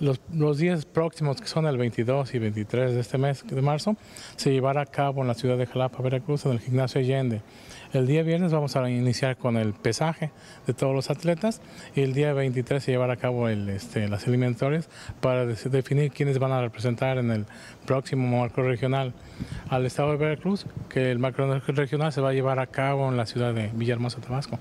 Los, los, días próximos, que son el 22 y 23 de este mes de marzo, se llevará a cabo en la ciudad de Jalapa, Veracruz, en el gimnasio Allende. El día viernes vamos a iniciar con el pesaje de todos los atletas y el día 23 se llevará a cabo el, este, las eliminatorias para definir quiénes van a representar en el próximo marco regional al estado de Veracruz, que el marco regional se va a llevar a cabo en la ciudad de Villahermosa, Tabasco.